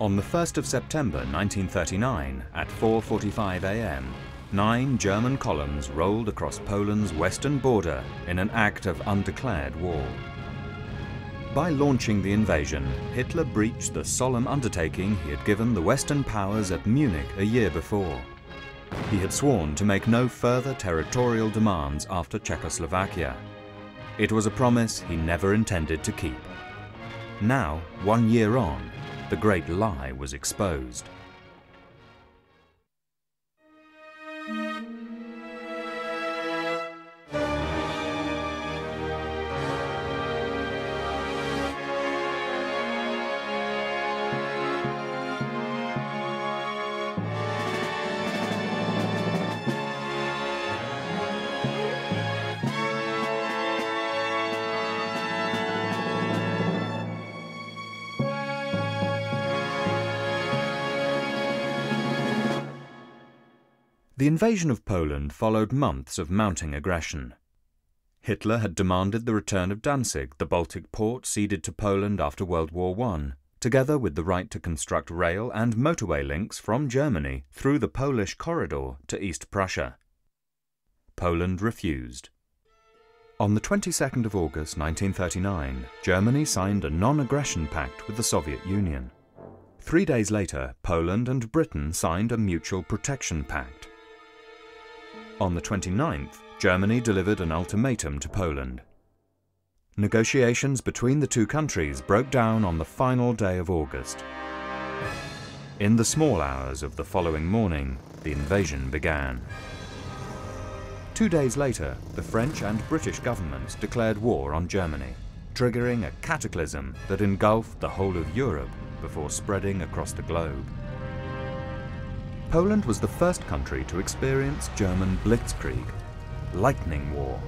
On the 1st of September 1939, at 4.45 am, nine German columns rolled across Poland's western border in an act of undeclared war. By launching the invasion, Hitler breached the solemn undertaking he had given the Western powers at Munich a year before. He had sworn to make no further territorial demands after Czechoslovakia. It was a promise he never intended to keep. Now, one year on, the great lie was exposed. The invasion of Poland followed months of mounting aggression. Hitler had demanded the return of Danzig, the Baltic port ceded to Poland after World War I, together with the right to construct rail and motorway links from Germany through the Polish corridor to East Prussia. Poland refused. On the 22nd of August 1939, Germany signed a non-aggression pact with the Soviet Union. Three days later, Poland and Britain signed a mutual protection pact. On the 29th, Germany delivered an ultimatum to Poland. Negotiations between the two countries broke down on the final day of August. In the small hours of the following morning, the invasion began. Two days later, the French and British governments declared war on Germany, triggering a cataclysm that engulfed the whole of Europe before spreading across the globe. Poland was the first country to experience German blitzkrieg, lightning war.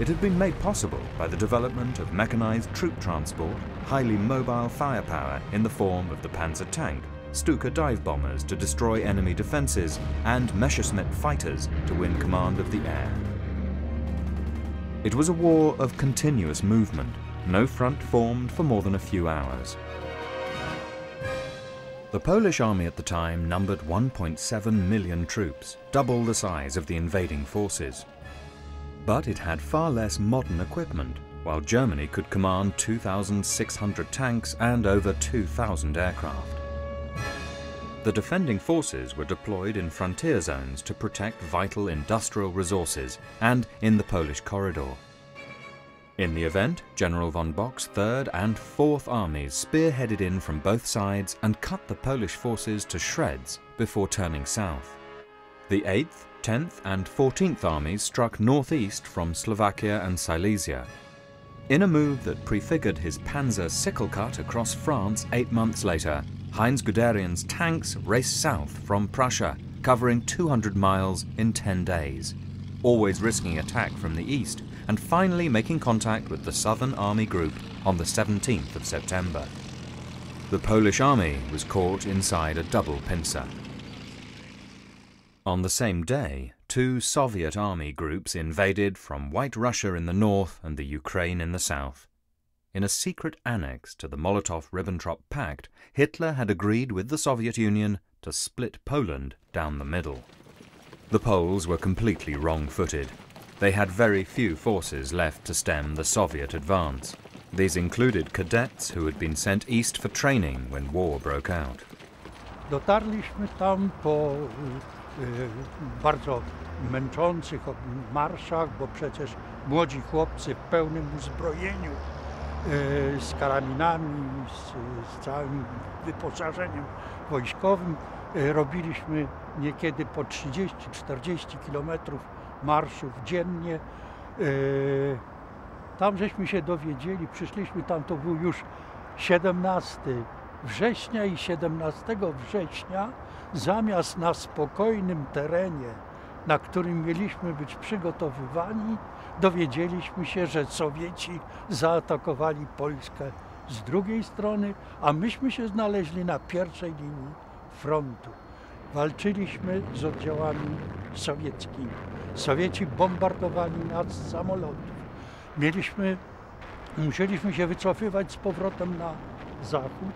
It had been made possible by the development of mechanized troop transport, highly mobile firepower in the form of the Panzer tank, Stuka dive bombers to destroy enemy defenses, and Messerschmitt fighters to win command of the air. It was a war of continuous movement, no front formed for more than a few hours. The Polish army at the time numbered 1.7 million troops, double the size of the invading forces. But it had far less modern equipment, while Germany could command 2,600 tanks and over 2,000 aircraft. The defending forces were deployed in frontier zones to protect vital industrial resources and in the Polish corridor. In the event, General von Bock's 3rd and 4th armies spearheaded in from both sides and cut the Polish forces to shreds before turning south. The 8th, 10th and 14th armies struck northeast from Slovakia and Silesia. In a move that prefigured his panzer sickle cut across France eight months later, Heinz Guderian's tanks raced south from Prussia, covering 200 miles in 10 days, always risking attack from the east and finally making contact with the Southern Army Group on the 17th of September. The Polish army was caught inside a double pincer. On the same day, two Soviet army groups invaded from White Russia in the north and the Ukraine in the south. In a secret annex to the Molotov-Ribbentrop Pact, Hitler had agreed with the Soviet Union to split Poland down the middle. The Poles were completely wrong-footed they had very few forces left to stem the Soviet advance. These included cadets who had been sent east for training when war broke out. Dotarliśmy tam po bardzo męczących marszach, bo przecież młodzi chłopcy w pełnym uzbrojeniu, z karabinami, z, z całym wyposażeniem wojskowym, robiliśmy niekiedy po 30-40 kilometrów marszów dziennie. E, tam żeśmy się dowiedzieli, przyszliśmy tam, to był już 17 września i 17 września zamiast na spokojnym terenie, na którym mieliśmy być przygotowywani, dowiedzieliśmy się, że Sowieci zaatakowali Polskę z drugiej strony, a myśmy się znaleźli na pierwszej linii frontu. Walczyliśmy z oddziałami sowieckimi. Sowieci bombardowali nas z samolotów. Mieliśmy, musieliśmy się wycofywać z powrotem na zachód.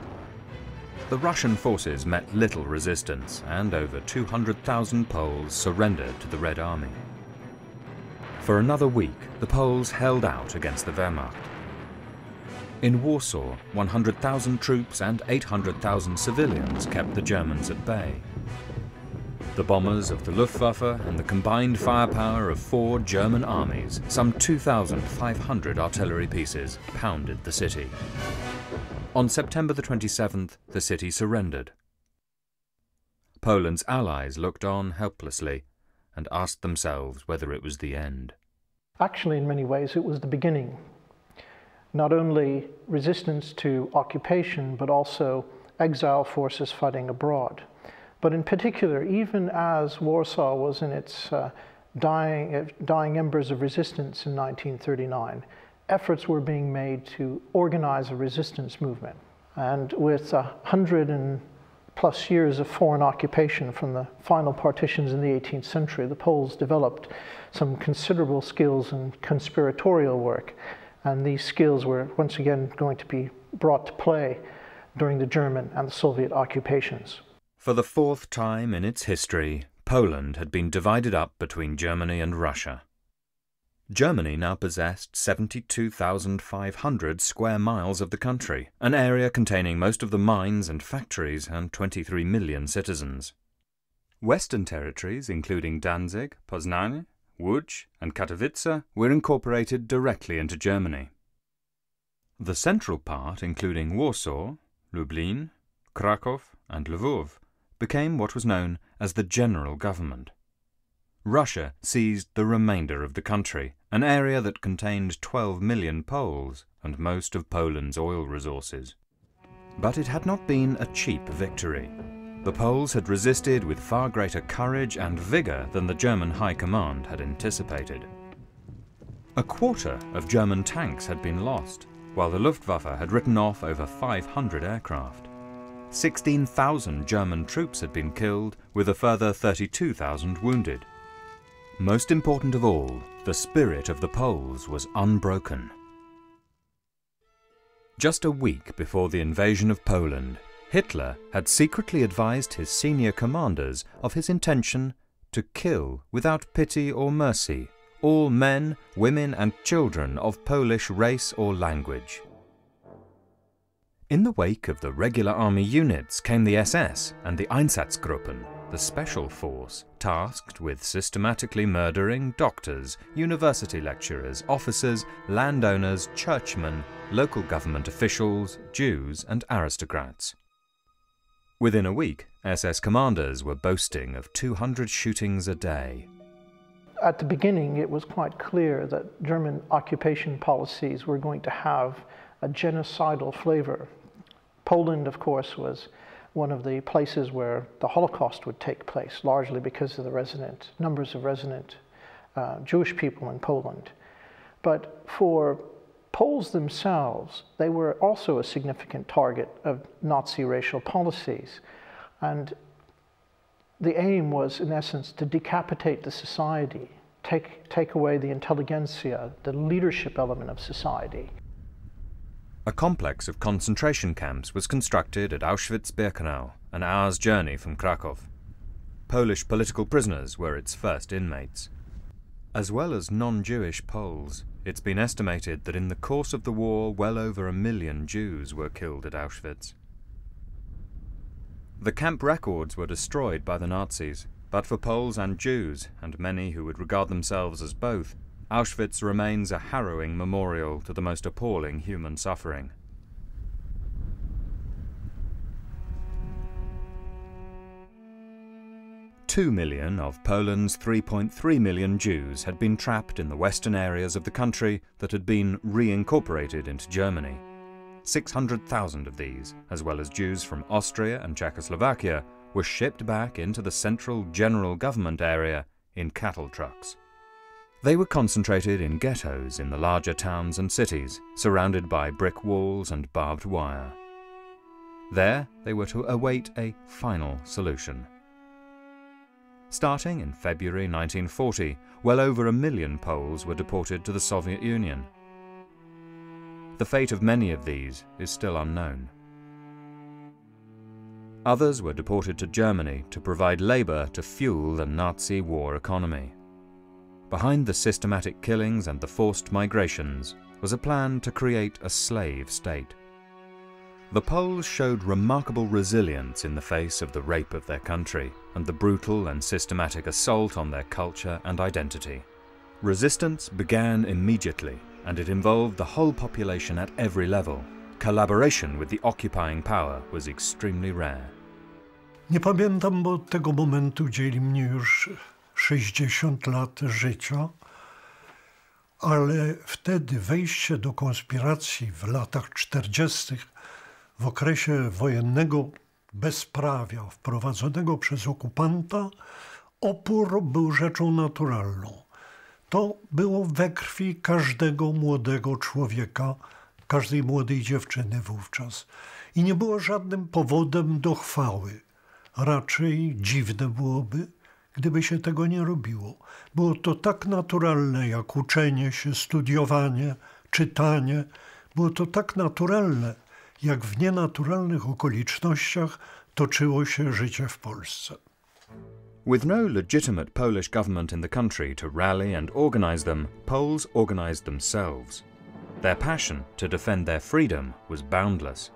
The Russian forces met little resistance and over 200,000 Poles surrendered to the Red Army. For another week, the Poles held out against the Wehrmacht. In Warsaw, 100,000 troops and 800,000 civilians kept the Germans at bay. The bombers of the Luftwaffe and the combined firepower of four German armies, some 2,500 artillery pieces, pounded the city. On September the 27th, the city surrendered. Poland's allies looked on helplessly and asked themselves whether it was the end. Actually, in many ways, it was the beginning. Not only resistance to occupation, but also exile forces fighting abroad. But in particular, even as Warsaw was in its uh, dying, uh, dying embers of resistance in 1939, efforts were being made to organize a resistance movement. And with a hundred and plus years of foreign occupation from the final partitions in the 18th century, the Poles developed some considerable skills in conspiratorial work. And these skills were once again going to be brought to play during the German and the Soviet occupations. For the fourth time in its history, Poland had been divided up between Germany and Russia. Germany now possessed 72,500 square miles of the country, an area containing most of the mines and factories and 23 million citizens. Western territories, including Danzig, Poznań, Łódź, and Katowice, were incorporated directly into Germany. The central part, including Warsaw, Lublin, Krakow, and Lwów, became what was known as the General Government. Russia seized the remainder of the country, an area that contained 12 million Poles and most of Poland's oil resources. But it had not been a cheap victory. The Poles had resisted with far greater courage and vigour than the German High Command had anticipated. A quarter of German tanks had been lost, while the Luftwaffe had written off over 500 aircraft. 16,000 German troops had been killed, with a further 32,000 wounded. Most important of all, the spirit of the Poles was unbroken. Just a week before the invasion of Poland, Hitler had secretly advised his senior commanders of his intention to kill without pity or mercy all men, women and children of Polish race or language. In the wake of the regular army units came the SS and the Einsatzgruppen, the special force tasked with systematically murdering doctors, university lecturers, officers, landowners, churchmen, local government officials, Jews, and aristocrats. Within a week, SS commanders were boasting of 200 shootings a day. At the beginning, it was quite clear that German occupation policies were going to have a genocidal flavor. Poland, of course, was one of the places where the Holocaust would take place, largely because of the resident numbers of resident uh, Jewish people in Poland. But for Poles themselves, they were also a significant target of Nazi racial policies. And the aim was, in essence, to decapitate the society, take, take away the intelligentsia, the leadership element of society. A complex of concentration camps was constructed at Auschwitz-Birkenau, an hour's journey from Krakow. Polish political prisoners were its first inmates. As well as non-Jewish Poles, it's been estimated that in the course of the war well over a million Jews were killed at Auschwitz. The camp records were destroyed by the Nazis, but for Poles and Jews, and many who would regard themselves as both, Auschwitz remains a harrowing memorial to the most appalling human suffering. Two million of Poland's 3.3 million Jews had been trapped in the western areas of the country that had been reincorporated into Germany. 600,000 of these, as well as Jews from Austria and Czechoslovakia, were shipped back into the central general government area in cattle trucks. They were concentrated in ghettos in the larger towns and cities, surrounded by brick walls and barbed wire. There, they were to await a final solution. Starting in February 1940, well over a million Poles were deported to the Soviet Union. The fate of many of these is still unknown. Others were deported to Germany to provide labour to fuel the Nazi war economy. Behind the systematic killings and the forced migrations was a plan to create a slave state. The Poles showed remarkable resilience in the face of the rape of their country and the brutal and systematic assault on their culture and identity. Resistance began immediately and it involved the whole population at every level. Collaboration with the occupying power was extremely rare. Nie pamiętam, bo tego momentu dzieli mnie już 60 lat życia, ale wtedy wejście do konspiracji w latach 40 w okresie wojennego bezprawia wprowadzonego przez okupanta, opór był rzeczą naturalną. To było we krwi każdego młodego człowieka, każdej młodej dziewczyny wówczas. I nie było żadnym powodem do chwały. Raczej dziwne byłoby, gdyby się tego nie robiło. Było to tak naturalne jak uczenie się, studiowanie, czytanie. Było to tak naturalne, jak w nienaturalnych okolicznościach toczyło się życie w Polsce. With no legitimate Polish government in the country to rally and organize them, Poles organized themselves. Their passion to defend their freedom was boundless.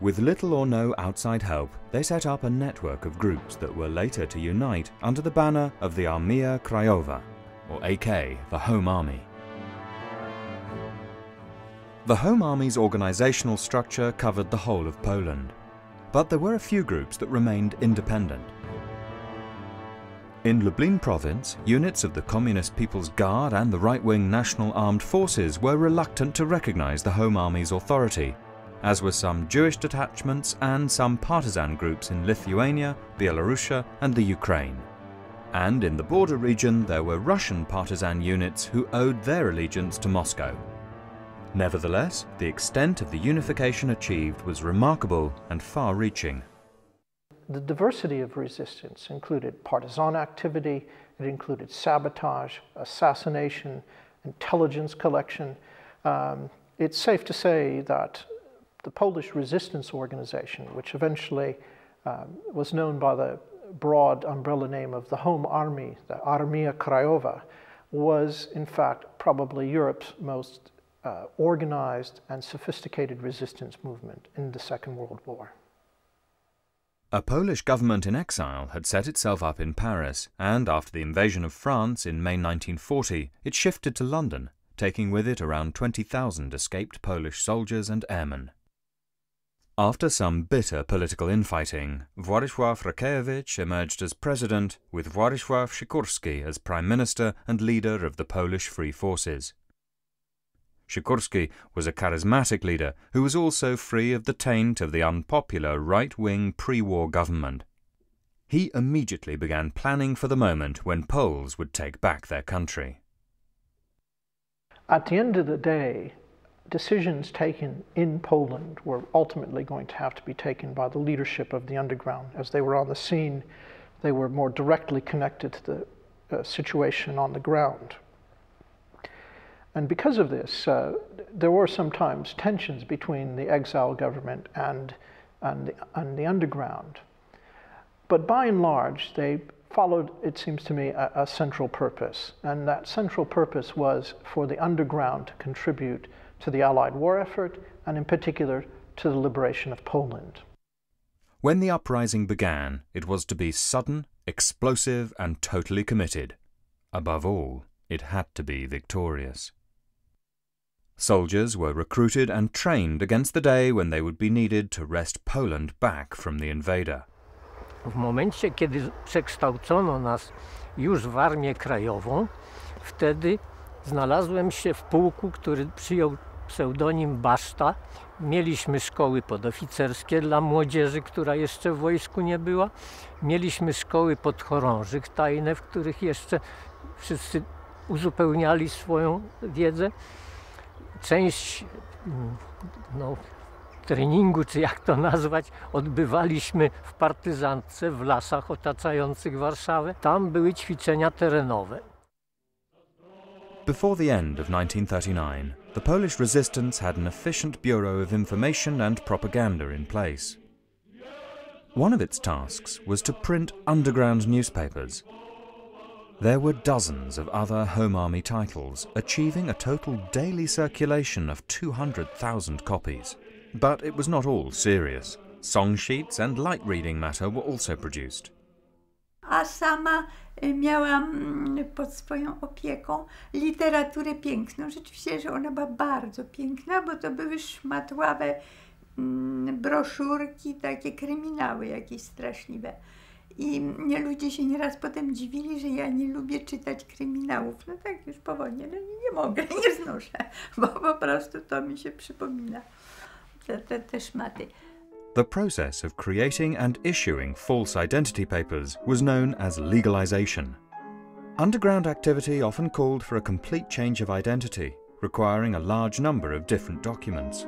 With little or no outside help, they set up a network of groups that were later to unite under the banner of the Armia Krajowa, or AK, the Home Army. The Home Army's organizational structure covered the whole of Poland, but there were a few groups that remained independent. In Lublin province, units of the Communist People's Guard and the right-wing National Armed Forces were reluctant to recognize the Home Army's authority, as were some Jewish detachments and some partisan groups in Lithuania, Belarusia and the Ukraine. And in the border region there were Russian partisan units who owed their allegiance to Moscow. Nevertheless, the extent of the unification achieved was remarkable and far-reaching. The diversity of resistance included partisan activity, it included sabotage, assassination, intelligence collection. Um, it's safe to say that the Polish Resistance Organization, which eventually um, was known by the broad umbrella name of the Home Army, the Armia Krajowa, was in fact probably Europe's most uh, organized and sophisticated resistance movement in the Second World War. A Polish government in exile had set itself up in Paris, and after the invasion of France in May 1940, it shifted to London, taking with it around 20,000 escaped Polish soldiers and airmen. After some bitter political infighting, Władysław Raczkiewicz emerged as president, with Władysław Sikorski as prime minister and leader of the Polish Free Forces. Sikorski was a charismatic leader who was also free of the taint of the unpopular right-wing pre-war government. He immediately began planning for the moment when Poles would take back their country. At the end of the day, decisions taken in Poland were ultimately going to have to be taken by the leadership of the underground. As they were on the scene, they were more directly connected to the uh, situation on the ground. And because of this, uh, there were sometimes tensions between the exile government and, and, the, and the underground. But by and large, they followed, it seems to me, a, a, central purpose. And that central purpose was for the underground to contribute to the Allied war effort, and in particular to the liberation of Poland. When the uprising began, it was to be sudden, explosive, and totally committed. Above all, it had to be victorious. Soldiers were recruited and trained against the day when they would be needed to wrest Poland back from the invader. W momencie, kiedy przekształcono nas już w Armię Krajową, wtedy znalazłem się w pułku, który przyjął pseudonim Baszta. Mieliśmy szkoły podoficerskie dla młodzieży, która jeszcze w wojsku nie była. Mieliśmy szkoły podchorążych tajne, w których jeszcze wszyscy uzupełniali swoją wiedzę część mm, no, treningu, czy jak to nazwać, odbywaliśmy w partyzantce w lasach otaczających Warszawę. Tam były ćwiczenia terenowe. Before the end of 1939, the Polish resistance had an efficient bureau of information and propaganda in place. One of its tasks was to print underground newspapers. There were dozens of other Home Army titles, achieving a total daily circulation of 200,000 copies. But it was not all serious. Song sheets and light reading matter were also produced. A sama y, miałam pod swoją opieką literaturę piękną. Rzeczywiście, że ona była bardzo piękna, bo to były szmatławe mm, broszurki, takie kryminały jakieś straszliwe. I ludzie się nieraz potem dziwili, że ja nie lubię czytać kryminałów. No tak już powoli, no nie mogę, nie znoszę, bo po prostu to mi się przypomina, te, te, te szmaty. The process of creating and issuing false identity papers was known as legalization. Underground activity often called for a complete change of identity, requiring a large number of different documents.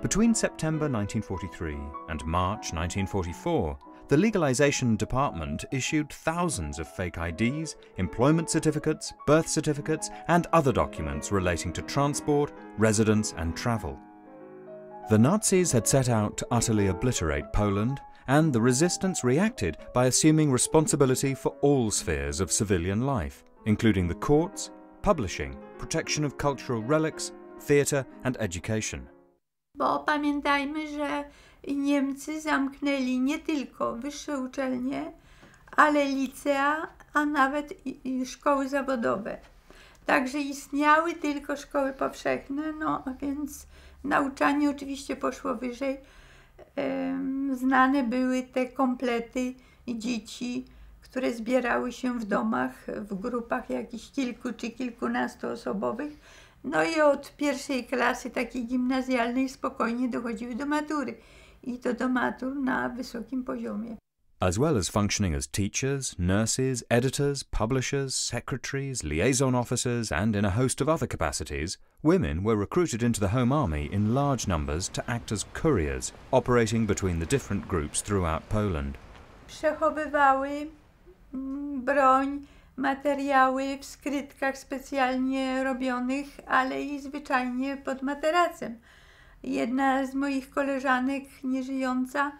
Between September 1943 and March 1944, the Legalization Department issued thousands of fake IDs, employment certificates, birth certificates, and other documents relating to transport, residence, and travel. The Nazis had set out to utterly obliterate Poland, and the resistance reacted by assuming responsibility for all spheres of civilian life, including the courts, publishing, protection of cultural relics, theatre, and education. Bo pamiętajmy, że Niemcy zamknęli nie tylko wyższe uczelnie, ale licea, a nawet szkoły zawodowe. Także istniały tylko szkoły powszechne, no więc nauczanie oczywiście poszło wyżej. Znane były te komplety dzieci, które zbierały się w domach, w grupach jakichś kilku czy kilkunastoosobowych. No i od pierwszej klasy takiej gimnazjalnej spokojnie dochodziły do matury. I to do matur na wysokim poziomie. As well as functioning as teachers, nurses, editors, publishers, secretaries, liaison officers, and in a host of other capacities, women were recruited into the Home Army in large numbers to act as couriers, operating between the different groups throughout Poland. Przechowywały broń, materiały w skrytkach specjalnie robionych, ale i zwyczajnie pod materacem. Jedna z moich koleżanek, nieżyjąca,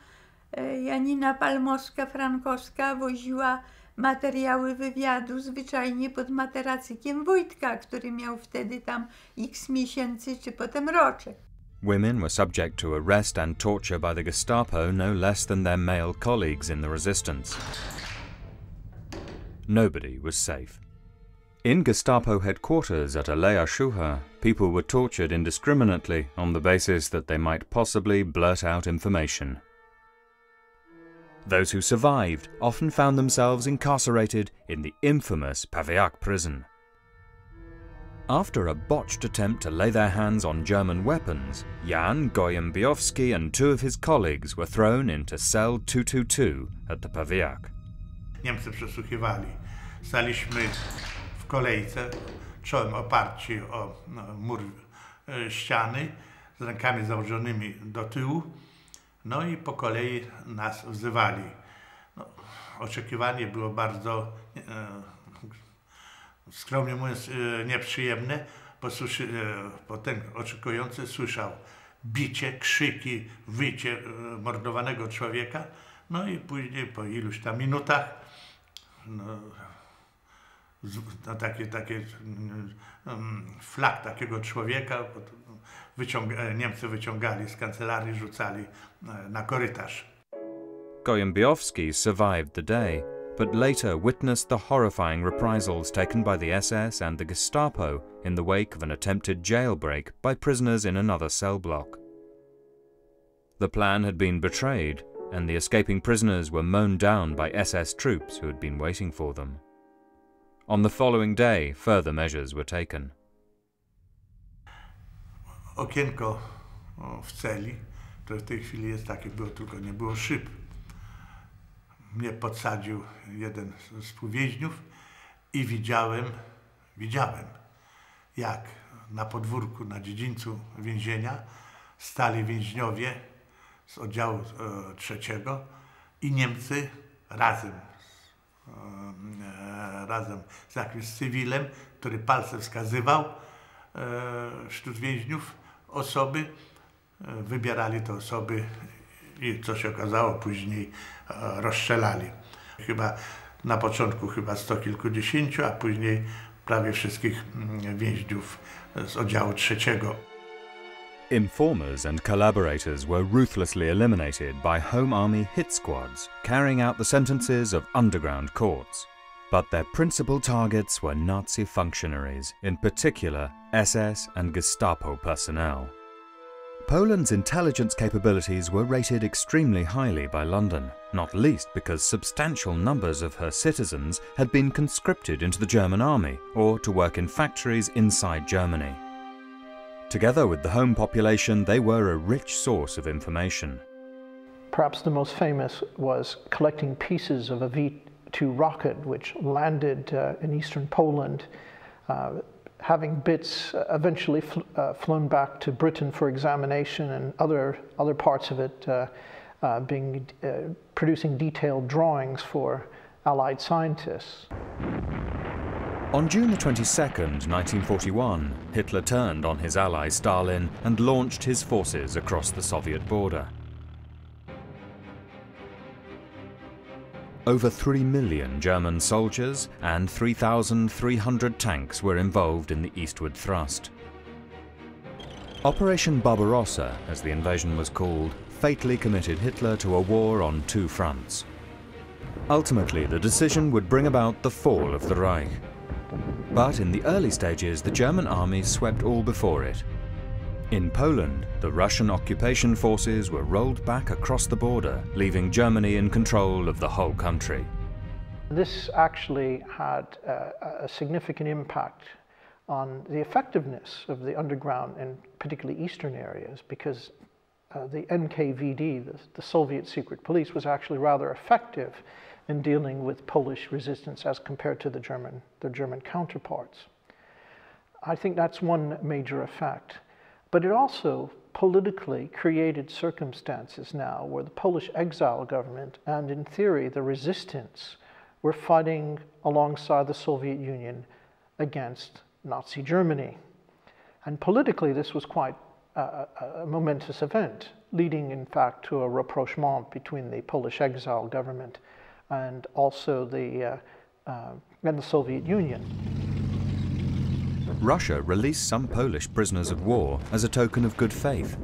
Janina Palmowska-Frankowska woziła materiały wywiadu zwyczajnie pod materacykiem Wojtka, który miał wtedy tam x miesięcy czy potem roczek. Women were subject to arrest and torture by the Gestapo no less than their male colleagues in the resistance. Nobody was safe. In Gestapo headquarters at Alea Schuha, people were tortured indiscriminately on the basis that they might possibly blurt out information. Those who survived often found themselves incarcerated in the infamous Pawiak prison. After a botched attempt to lay their hands on German weapons, Jan Gołębiowski and two of his colleagues were thrown into cell 222 at the Pawiak. Niemcy przesłuchiwali. Staliśmy w kolejce, czołem oparci o mur ściany, z rękami założonymi do tyłu. No i po kolei nas wzywali. No, oczekiwanie było bardzo, e, skromnie mówiąc, e, nieprzyjemne, bo, e, ten oczekujący słyszał bicie, krzyki, wycie e, mordowanego człowieka. No i później po iluś tam minutach no, na takie, takie um, flag takiego człowieka, wyciąga, Niemcy wyciągali z kancelarii, rzucali na korytarz. Survived the day, but later witnessed the horrifying reprisals taken by the SS and the Gestapo in the wake of an attempted jailbreak by prisoners in another cell block. The plan had been betrayed, and the escaping prisoners were mown down by SS troops who had been waiting for them. On the following day, further measures were taken. Okienko w celi to w tej chwili jest takie, było tylko nie było szyb. Mnie podsadził jeden z współwięźniów i widziałem, widziałem, jak na podwórku, na dziedzińcu więzienia stali więźniowie z oddziału e, trzeciego i Niemcy razem, e, razem z jakimś cywilem, który palcem wskazywał e, wśród więźniów osoby, wybierali te osoby i co się okazało później rozstrzelali. Chyba na początku chyba sto kilkudziesięciu, a później prawie wszystkich mm, więźniów z oddziału trzeciego. Informers and collaborators were ruthlessly eliminated by Home Army hit squads carrying out the sentences of underground courts. But their principal targets were Nazi functionaries, in particular SS and Gestapo personnel. Poland's intelligence capabilities were rated extremely highly by London, not least because substantial numbers of her citizens had been conscripted into the German army or to work in factories inside Germany. Together with the home population, they were a rich source of information. Perhaps the most famous was collecting pieces of a V-2 rocket which landed uh, in eastern Poland uh, having bits uh, eventually fl uh, flown back to Britain for examination and other, other parts of it uh, being, producing detailed drawings for Allied scientists. On June the 22nd, 1941, Hitler turned on his ally Stalin and launched his forces across the Soviet border. Over 3 million German soldiers and 3,300 tanks were involved in the eastward thrust. Operation Barbarossa, as the invasion was called, fatally committed Hitler to a war on two fronts. Ultimately, the decision would bring about the fall of the Reich. But in the early stages, the German army swept all before it, in Poland, the Russian occupation forces were rolled back across the border, leaving Germany in control of the whole country. This actually had a, a significant impact on the effectiveness of the underground in particularly eastern areas because uh, the NKVD, the, the, Soviet secret police, was actually rather effective in dealing with Polish resistance as compared to the German, their German counterparts. I think that's one major effect. But it also politically created circumstances now where the Polish exile government and, in theory, the resistance were fighting alongside the Soviet Union against Nazi Germany. And politically, this was quite a, a, momentous event, leading, in fact, to a rapprochement between the Polish exile government and also the, uh, uh, and the Soviet Union. Russia released some Polish prisoners of war as a token of good faith.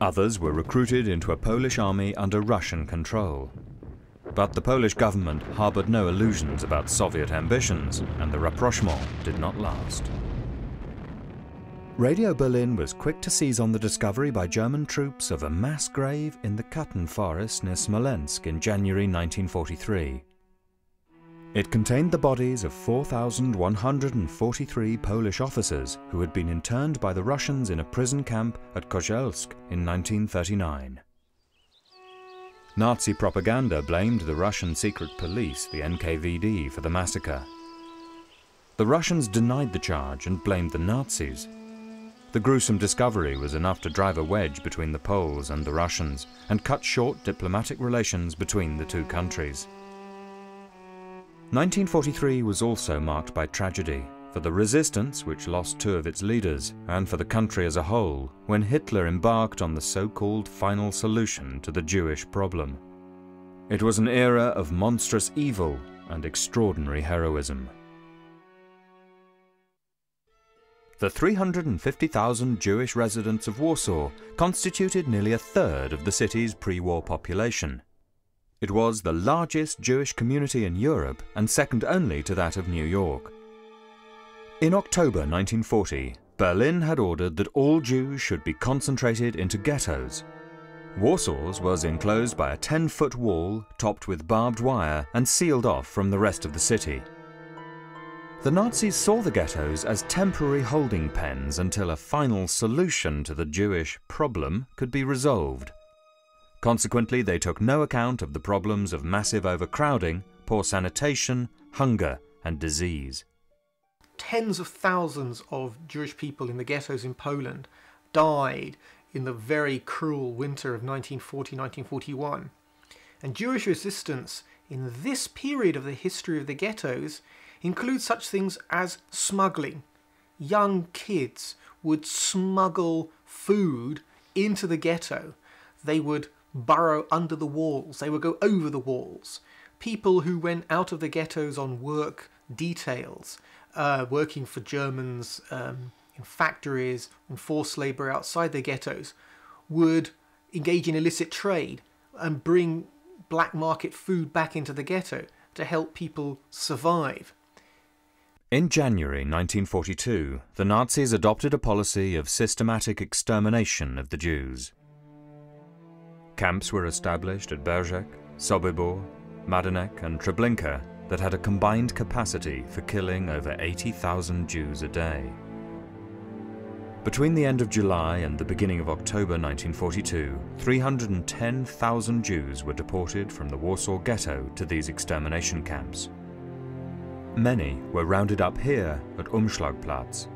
Others were recruited into a Polish army under Russian control. But the Polish government harbored no illusions about Soviet ambitions, and the rapprochement did not last. Radio Berlin was quick to seize on the discovery by German troops of a mass grave in the Katyn forest near Smolensk in January 1943. It contained the bodies of 4,143 Polish officers who had been interned by the Russians in a prison camp at Kozelsk in 1939. Nazi propaganda blamed the Russian secret police, the NKVD, for the massacre. The Russians denied the charge and blamed the Nazis. The gruesome discovery was enough to drive a wedge between the Poles and the Russians and cut short diplomatic relations between the two countries. 1943 was also marked by tragedy for the resistance, which lost two of its leaders, and for the country as a whole, when Hitler embarked on the so-called final solution to the Jewish problem. It was an era of monstrous evil and extraordinary heroism. The 350,000 Jewish residents of Warsaw constituted nearly a third of the city's pre-war population. It was the largest Jewish community in Europe and second only to that of New York. In October 1940, Berlin had ordered that all Jews should be concentrated into ghettos. Warsaw's was enclosed by a 10-foot wall topped with barbed wire and sealed off from the rest of the city. The Nazis saw the ghettos as temporary holding pens until a final solution to the Jewish problem could be resolved. Consequently, they took no account of the problems of massive overcrowding, poor sanitation, hunger, and disease. Tens of thousands of Jewish people in the ghettos in Poland died in the very cruel winter of 1940-1941. And Jewish resistance in this period of the history of the ghettos includes such things as smuggling. Young kids would smuggle food into the ghetto. They would burrow under the walls, they would go over the walls. People who went out of the ghettos on work details, uh, working for Germans um, in factories and forced labour outside the ghettos, would engage in illicit trade and bring black market food back into the ghetto to help people survive. In January 1942, the Nazis adopted a policy of systematic extermination of the Jews. Camps were established at Belzec, Sobibor, Majdanek and Treblinka that had a combined capacity for killing over 80,000 Jews a day. Between the end of July and the beginning of October 1942, 310,000 Jews were deported from the Warsaw Ghetto to these extermination camps. Many were rounded up here at Umschlagplatz.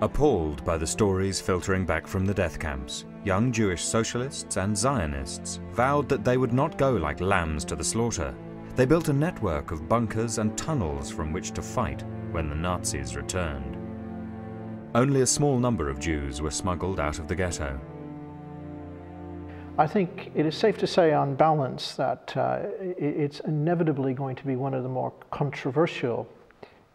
Appalled by the stories filtering back from the death camps, young Jewish socialists and Zionists vowed that they would not go like lambs to the slaughter. They built a network of bunkers and tunnels from which to fight when the Nazis returned. Only a small number of Jews were smuggled out of the ghetto. I think it is safe to say, on balance, that uh, it's inevitably going to be one of the more controversial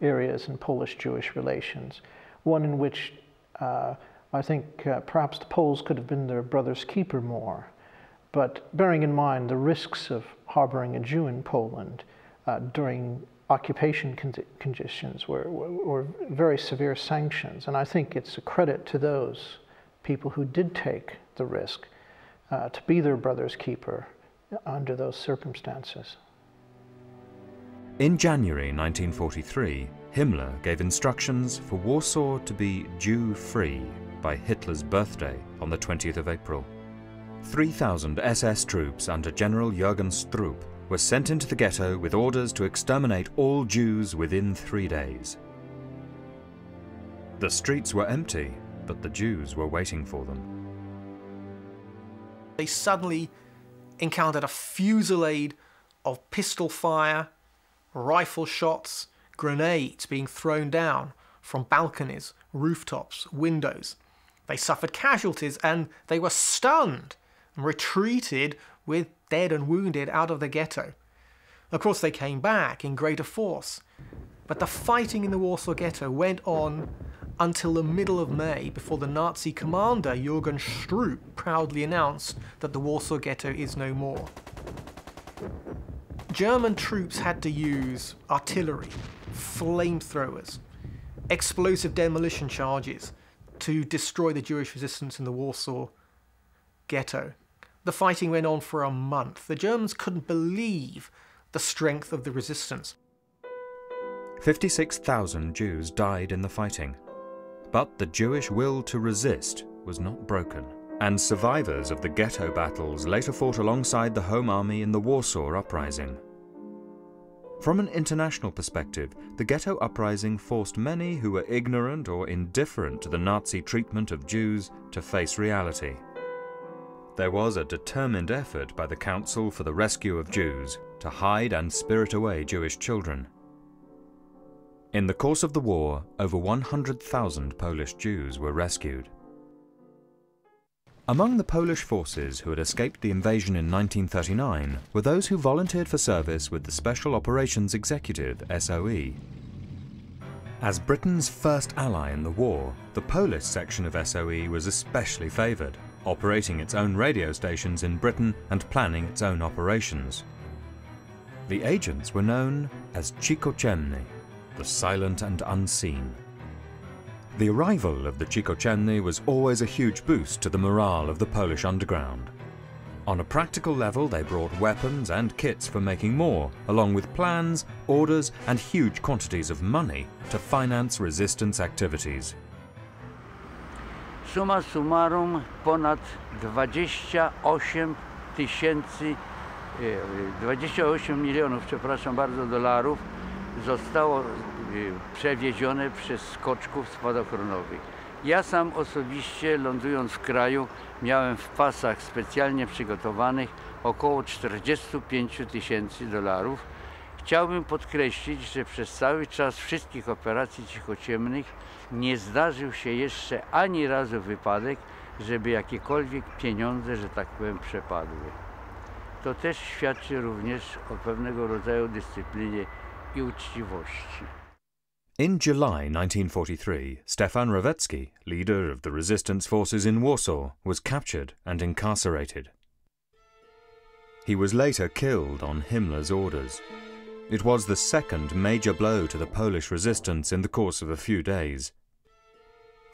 areas in Polish Jewish relations one in which uh, I think uh, perhaps the Poles could have been their brother's keeper more. But bearing in mind the risks of harboring a Jew in Poland uh, during occupation con conditions were, were, very severe sanctions. And I think it's a credit to those people who did take the risk uh, to be their brother's keeper under those circumstances. In January 1943, Himmler gave instructions for Warsaw to be Jew-free by Hitler's birthday on the 20th of April. 3,000 SS troops under General Jürgen Stroop were sent into the ghetto with orders to exterminate all Jews within three days. The streets were empty, but the Jews were waiting for them. They suddenly encountered a fusillade of pistol fire, rifle shots, grenades being thrown down from balconies, rooftops, windows. They suffered casualties and they were stunned and retreated with dead and wounded out of the ghetto. Of course, they came back in greater force. But the fighting in the Warsaw Ghetto went on until the middle of May before the Nazi commander Jürgen Stroop proudly announced that the Warsaw Ghetto is no more. German troops had to use artillery, flamethrowers, explosive demolition charges to destroy the Jewish resistance in the Warsaw ghetto. The fighting went on for a month. The Germans couldn't believe the strength of the resistance. 56,000 Jews died in the fighting. But the Jewish will to resist was not broken, and survivors of the ghetto battles later fought alongside the Home Army in the Warsaw Uprising. From an international perspective, the ghetto uprising forced many who were ignorant or indifferent to the Nazi treatment of Jews to face reality. There was a determined effort by the Council for the Rescue of Jews to hide and spirit away Jewish children. In the course of the war, over 100,000 Polish Jews were rescued. Among the Polish forces who had escaped the invasion in 1939 were those who volunteered for service with the Special Operations Executive, SOE. As Britain's first ally in the war, the Polish section of SOE was especially favoured, operating its own radio stations in Britain and planning its own operations. The agents were known as Cichociemni, the silent and unseen. The arrival of the Cichociemni was always a huge boost to the morale of the Polish underground. On a practical level, they brought weapons and kits for making more, along with plans, orders, and huge quantities of money to finance resistance activities. Suma summarum ponad 28 tysięcy, 28 milionów, przepraszam bardzo, dolarów zostało przewiezione przez skoczków spadochronowych. Ja sam osobiście lądując w kraju miałem w pasach specjalnie przygotowanych około 45 tysięcy dolarów. Chciałbym podkreślić, że przez cały czas wszystkich operacji cichociemnych nie zdarzył się jeszcze ani razu wypadek, żeby jakiekolwiek pieniądze, że tak powiem, przepadły. To też świadczy również o pewnego rodzaju dyscyplinie i uczciwości. In July 1943, Stefan Rowecki, leader of the resistance forces in Warsaw, was captured and incarcerated. He was later killed on Himmler's orders. It was the second major blow to the Polish resistance in the course of a few days.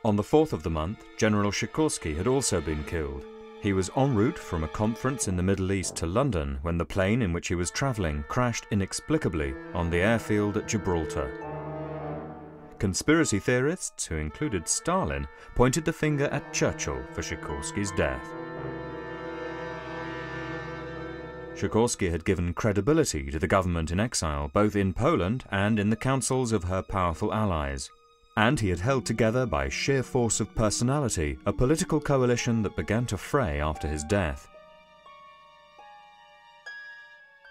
On the 4th of the month, General Sikorski had also been killed. He was en route from a conference in the Middle East to London when the plane in which he was travelling crashed inexplicably on the airfield at Gibraltar. Conspiracy theorists, who included Stalin, pointed the finger at Churchill for Sikorski's death. Sikorski had given credibility to the government in exile, both in Poland and in the councils of her powerful allies. And he had held together by sheer force of personality a political coalition that began to fray after his death.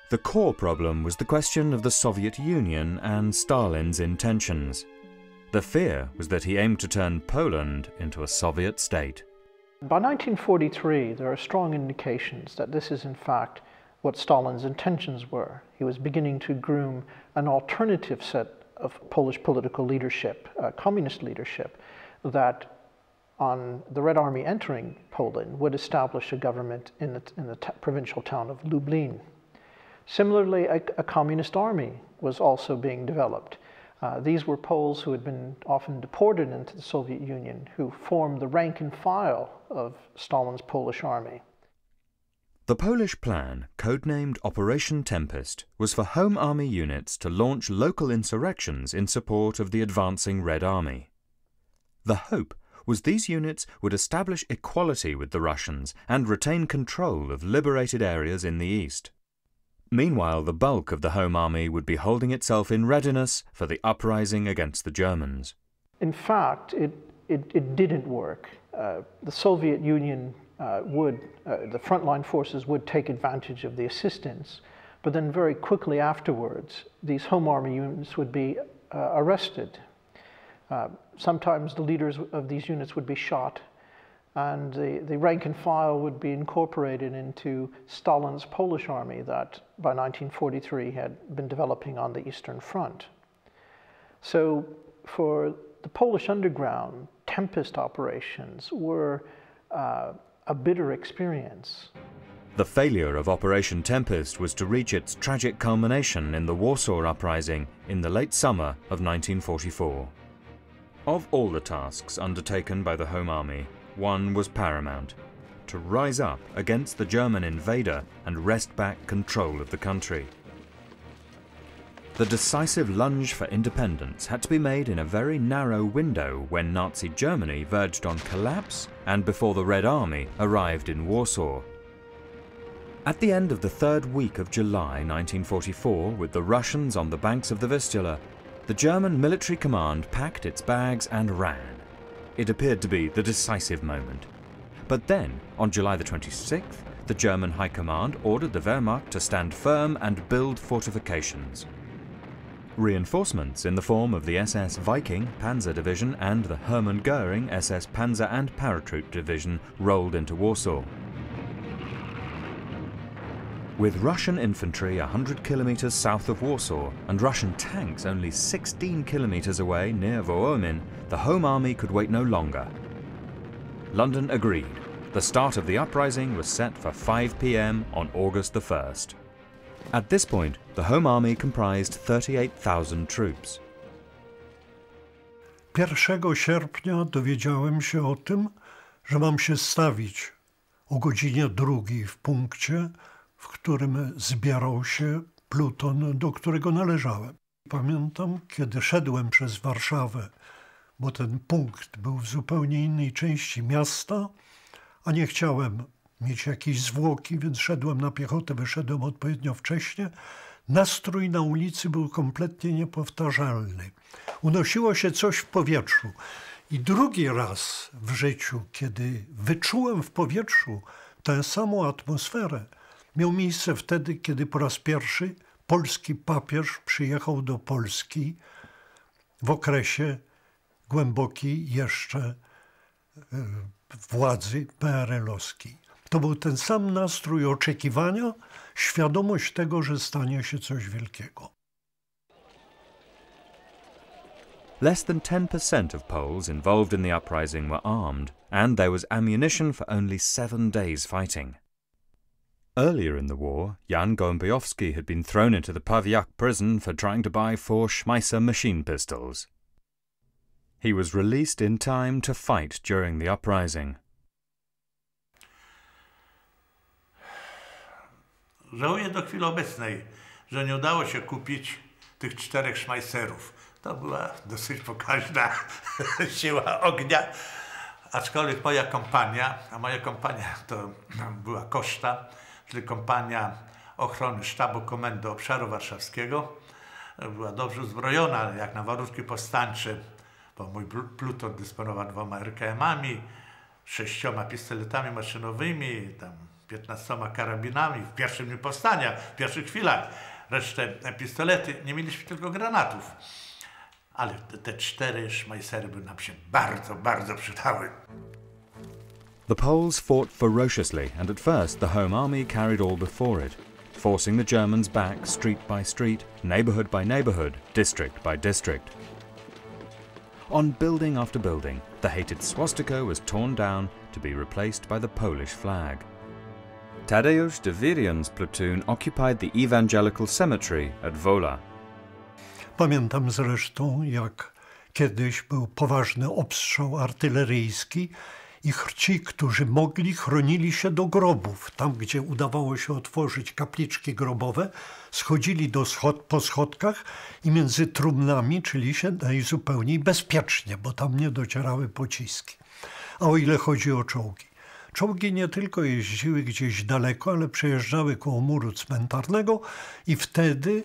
The core problem was the question of the Soviet Union and Stalin's intentions. The fear was that he aimed to turn Poland into a Soviet state. By 1943, there are strong indications that this is in fact what Stalin's intentions were. He was beginning to groom an alternative set of Polish political leadership, uh, communist leadership, that on the Red Army entering Poland would establish a government in the, in the provincial town of Lublin. Similarly, a, a, communist army was also being developed. Uh, these were Poles who had been often deported into the Soviet Union, who formed the rank and file of Stalin's Polish army. The Polish plan, codenamed Operation Tempest, was for Home Army units to launch local insurrections in support of the advancing Red Army. The hope was these units would establish equality with the Russians and retain control of liberated areas in the east. Meanwhile, the bulk of the Home Army would be holding itself in readiness for the uprising against the Germans. In fact, it, it, it didn't work. Uh, the Soviet Union uh, would, uh, the frontline forces would take advantage of the assistance, but then very quickly afterwards, these home army units would be uh, arrested. Uh, sometimes the leaders of these units would be shot, and the, the rank and file would be incorporated into Stalin's Polish army that by 1943 had been developing on the Eastern Front. So for the Polish underground, Tempest operations were uh, a bitter experience. The failure of Operation Tempest was to reach its tragic culmination in the Warsaw Uprising in the late summer of 1944. Of all the tasks undertaken by the Home Army, one was paramount to rise up against the German invader and wrest back control of the country. The decisive lunge for independence had to be made in a very narrow window when Nazi Germany verged on collapse and before the Red Army arrived in Warsaw. At the end of the third week of July 1944, with the Russians on the banks of the Vistula, the German military command packed its bags and ran. It appeared to be the decisive moment. But then, on July the 26th, the German High Command ordered the Wehrmacht to stand firm and build fortifications. Reinforcements in the form of the SS Viking Panzer Division and the Hermann Goering SS Panzer and Paratroop Division rolled into Warsaw. With Russian infantry 100 kilometers south of Warsaw and Russian tanks only 16 kilometers away near Wołomin, the Home Army could wait no longer. London agreed. The start of the uprising was set for 5 p.m. on August the 1st. At this point, the Home Army comprised 38,000 troops. 1 sierpnia dowiedziałem się o tym, że mam się stawić o godzinie drugiej w punkcie, w którym zbierał się pluton, do którego należałem. Pamiętam, kiedy szedłem przez Warszawę, bo ten punkt był w zupełnie innej części miasta, a nie chciałem mieć jakieś zwłoki, więc szedłem na piechotę, wyszedłem odpowiednio wcześnie. Nastrój na ulicy był kompletnie niepowtarzalny. Unosiło się coś w powietrzu. I drugi raz w życiu, kiedy wyczułem w powietrzu tę samą atmosferę, miał miejsce wtedy, kiedy po raz pierwszy polski papież przyjechał do Polski w okresie głębokiej jeszcze e, władzy PRL-owskiej. To był ten sam nastrój oczekiwania, świadomość tego, że stanie się coś wielkiego. Less than 10% of Poles involved in the uprising were armed, and there was ammunition for only seven days' fighting. Earlier in the war, Jan Gołębiowski had been thrown into the Pawiak prison for trying to buy four Schmeisser machine pistols. He was released in time to fight during the uprising. Żałuję do chwili obecnej, że nie udało się kupić tych czterech szmajserów. To była dosyć pokaźna siła ognia. Aczkolwiek moja kompania, a moja kompania to była Koszta, czyli kompania ochrony sztabu komendy obszaru warszawskiego, była dobrze uzbrojona, jak na warunki powstańcze, bo mój pluton dysponował dwoma RKM-ami, sześcioma pistoletami maszynowymi, tam 15 karabinami w pierwszym dniu powstania, w pierwszych chwilach. Resztę pistolety, nie mieliśmy tylko granatów. Ale te cztery szmajsery by nam się bardzo, bardzo przydały. The Poles fought ferociously, and at first the Home Army carried all before it, forcing the Germans back street by street, neighbourhood by neighbourhood, district by district. On building after building, the hated swastika was torn down to be replaced by the Polish flag. Tadeusz Dewirian's platoon occupied the evangelical cemetery at Wola. Pamiętam zresztą, jak kiedyś był poważny obstrzał artyleryjski i ci, którzy mogli, chronili się do grobów. Tam, gdzie udawało się otworzyć kapliczki grobowe, schodzili do schod po schodkach i między trumnami czyli się najzupełniej bezpiecznie, bo tam nie docierały pociski. A o ile chodzi o czołgi. Czołgi nie tylko jeździły gdzieś daleko, ale przejeżdżały koło muru cmentarnego i wtedy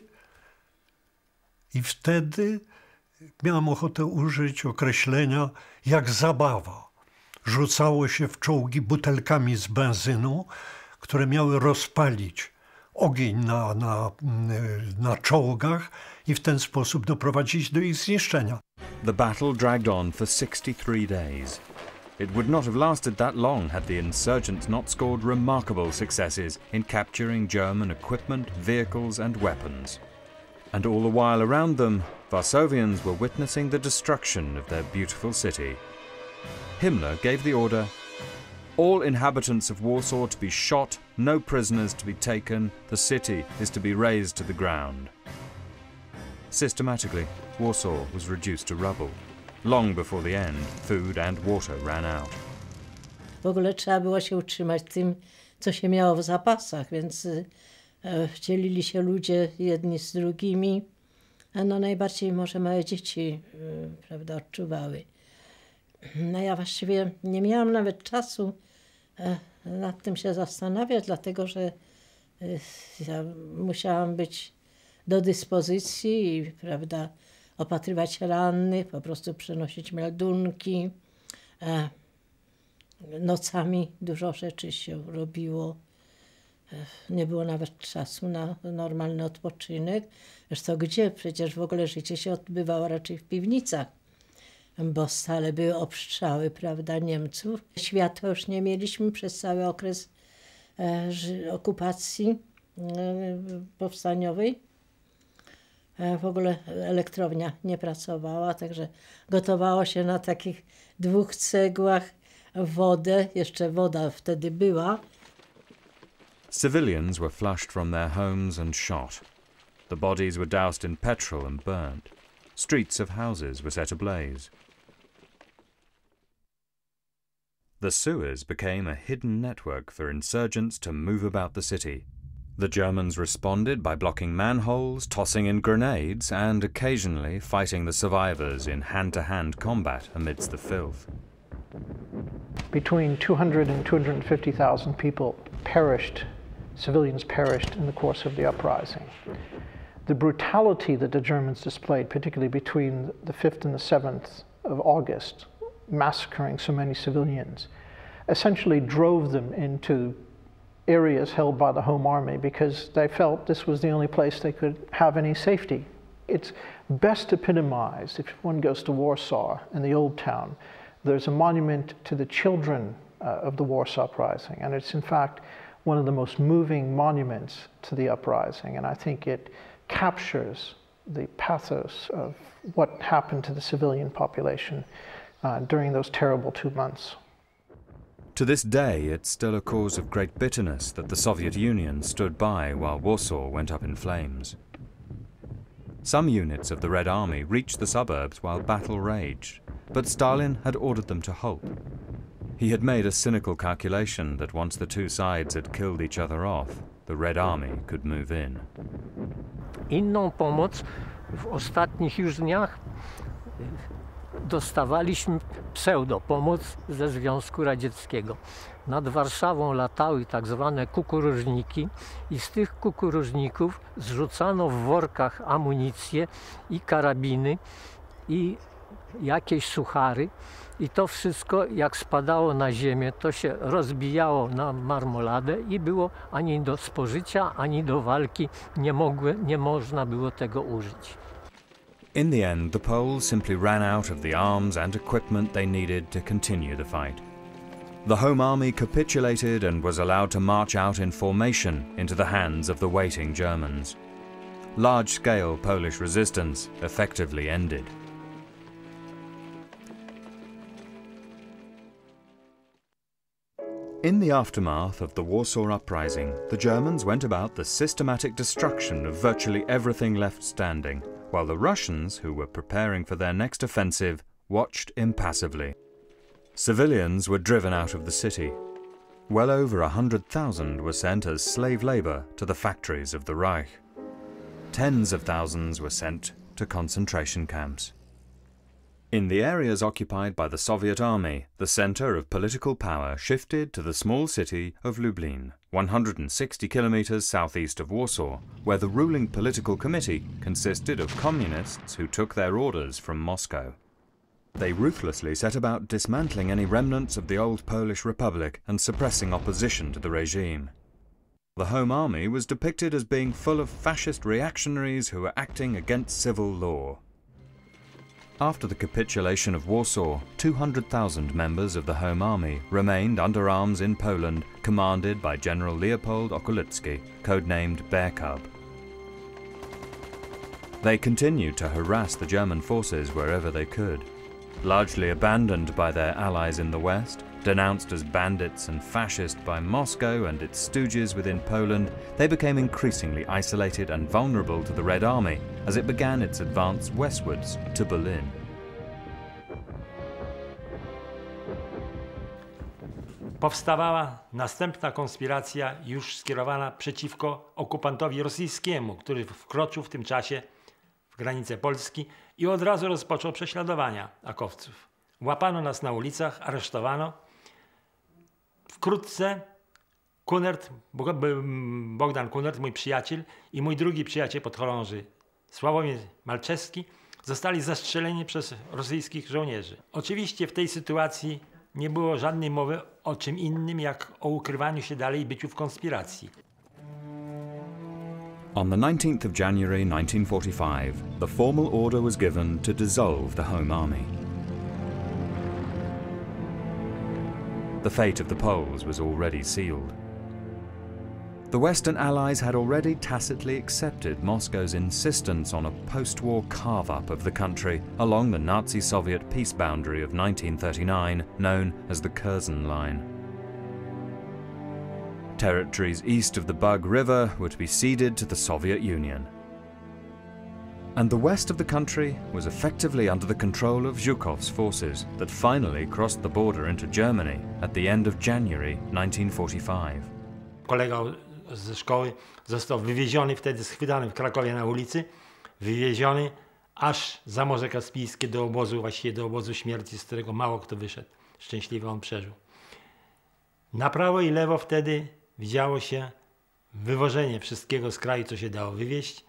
i wtedy miałem ochotę użyć określenia jak zabawa. Rzucało się w czołgi butelkami z benzyną, które miały rozpalić ogień na, na, na czołgach i w ten sposób doprowadzić do ich zniszczenia. The battle dragged on for 63 days. It would not have lasted that long had the insurgents not scored remarkable successes in capturing German equipment, vehicles, and weapons. And all the while around them, Varsovians were witnessing the destruction of their beautiful city. Himmler gave the order all inhabitants of Warsaw to be shot, no prisoners to be taken, the city is to be razed to the ground. Systematically, Warsaw was reduced to rubble. Long before the end, food and water ran out. W ogóle trzeba było się utrzymać tym, co się miało w zapasach, więc dzielili się ludzie jedni z drugimi. A no najbardziej może małe dzieci prawda, odczuwały. No ja właściwie nie miałam nawet czasu e, nad tym się zastanawiać, dlatego że e, ja musiałam być do dyspozycji i prawda, opatrywać rannych, po prostu przenosić meldunki. E, nocami dużo rzeczy się robiło. Nie było nawet czasu na normalny odpoczynek. Zresztą gdzie? Przecież w ogóle życie się odbywało raczej w piwnicach bo stale były obstrzały, prawda, Niemców. Światła już nie mieliśmy przez cały okres e, okupacji e, powstaniowej. E, w ogóle elektrownia nie pracowała, także gotowało się na takich dwóch cegłach wodę, jeszcze woda wtedy była. Civilians were flushed from their homes and shot. The bodies were doused in petrol and burnt. Streets of houses were set ablaze. The sewers became a hidden network for insurgents to move about the city. The Germans responded by blocking manholes, tossing in grenades, and occasionally fighting the survivors in hand to hand combat amidst the filth. Between 200 and 250,000 people perished, civilians perished in the course of the uprising. The brutality that the Germans displayed, particularly between the 5th and the 7th of August, massacring so many civilians, essentially drove them into areas held by the Home Army because they felt this was the only place they could have any safety. It's best epitomized if one goes to Warsaw and the Old Town. there's a monument to the children uh, of the Warsaw Uprising, and it's in fact one of the most moving monuments to the uprising, and I think it captures the pathos of what happened to the civilian population uh, during those terrible two months. To this day, it's still a cause of great bitterness that the Soviet Union stood by while Warsaw went up in flames. Some units of the Red Army reached the suburbs while battle raged, but Stalin had ordered them to halt. He had made a cynical calculation that once the two sides had killed each other off, the Red Army could move in. Inną pomoc w ostatnich już dniach dostawaliśmy pseudopomoc ze Związku Radzieckiego. Nad Warszawą latały tak zwane kukurużniki i z tych kukurużników zrzucano w workach amunicję i karabiny i jakieś suchary i to wszystko jak spadało na ziemię, to się rozbijało na marmoladę i było ani do spożycia, ani do walki nie, mogły, nie można było tego użyć. In the end, the Poles simply ran out of the arms and equipment they needed to continue the fight. The Home Army capitulated and was allowed to march out in formation into the hands of the waiting Germans. Large scale Polish resistance effectively ended. In the aftermath of the Warsaw Uprising, the Germans went about the systematic destruction of virtually everything left standing, while the Russians, who were preparing for their next offensive, watched impassively. Civilians were driven out of the city. Well over a hundred thousand were sent as slave labour to the factories of the Reich. Tens of thousands were sent to concentration camps. In the areas occupied by the Soviet army, the center of political power shifted to the small city of Lublin, 160 kilometers southeast of Warsaw, where the ruling political committee consisted of communists who took their orders from Moscow. They ruthlessly set about dismantling any remnants of the old Polish Republic and suppressing opposition to the regime. The Home Army was depicted as being full of fascist reactionaries who were acting against civil law. After the capitulation of Warsaw, 200,000 members of the Home Army remained under arms in Poland, commanded by General Leopold Okulicki, codenamed Bear Cub. They continued to harass the German forces wherever they could. Largely abandoned by their allies in the West, denounced as bandits and fascist by Moscow and its stooges within Poland, they became increasingly isolated and vulnerable to the Red Army as it began its advance westwards to Berlin. Powstawała następna konspiracja już skierowana przeciwko okupantowi rosyjskiemu, który wkroczył w tym czasie w granice Polski i od razu rozpoczął prześladowania akowców. Łapano nas na ulicach, aresztowano. Wkrótce Kunert, Bogdan Kunert, mój przyjaciel i mój drugi przyjaciel podchorąży Sławomir Malczewski zostali zastrzeleni przez rosyjskich żołnierzy. Oczywiście w tej sytuacji nie było żadnej mowy o czym innym jak o ukrywaniu się dalej i byciu w konspiracji. On the 19th of January 1945, the formal order was given to dissolve the Home Army. The fate of the Poles was already sealed. The Western Allies had already tacitly accepted Moscow's insistence on a post-war carve-up of the country along the Nazi-Soviet peace boundary of 1939, known as the Curzon Line. Territories east of the Bug River were to be ceded to the Soviet Union. And the west of the country was effectively under the control of Zhukov's forces that finally crossed the border into Germany at the end of January 1945. Kolega ze szkoły został wywieziony wtedy, schwytany w Krakowie na ulicy, wywieziony aż za Morze Kaspijskie do obozu, właściwie do obozu śmierci, z którego mało kto wyszedł. Szczęśliwie on przeżył. Na prawo i lewo wtedy widziało się wywożenie wszystkiego z kraju, co się dało wywieźć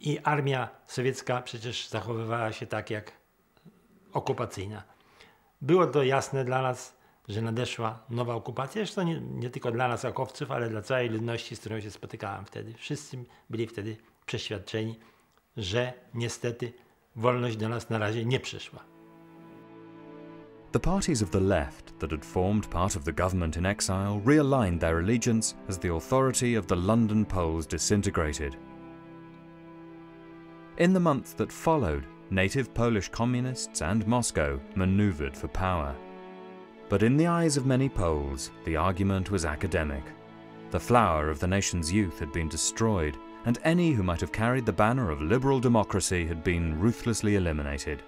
i armia sowiecka przecież zachowywała się tak jak okupacyjna. Było to jasne dla nas, że nadeszła nowa okupacja, zresztą nie, nie tylko dla nas akowców, ale dla całej ludności, z którą się spotykałem wtedy. Wszyscy byli wtedy przeświadczeni, że niestety wolność do nas na razie nie przyszła. The parties of the left that had formed part of the government in exile realigned their allegiance as the authority of the London Poles disintegrated. In the month that followed, native Polish communists and Moscow maneuvered for power. But in the eyes of many Poles, the argument was academic. The flower of the nation's youth had been destroyed, and any who might have carried the banner of liberal democracy had been ruthlessly eliminated.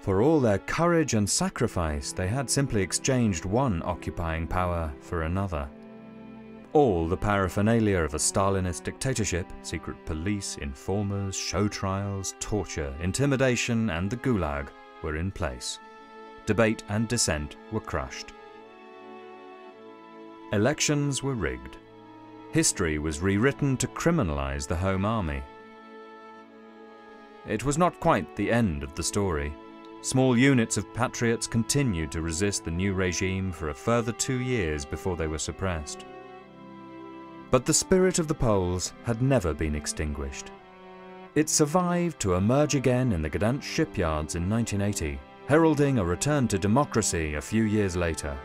For all their courage and sacrifice, they had simply exchanged one occupying power for another. All the paraphernalia of a Stalinist dictatorship secret police, informers, show trials, torture, intimidation, and the Gulag were in place. Debate and dissent were crushed. Elections were rigged. History was rewritten to criminalize the Home Army. It was not quite the end of the story. Small units of patriots continued to resist the new regime for a further two years before they were suppressed. But the spirit of the Poles had never been extinguished. It survived to emerge again in the Gdansk shipyards in 1980, heralding a return to democracy a few years later.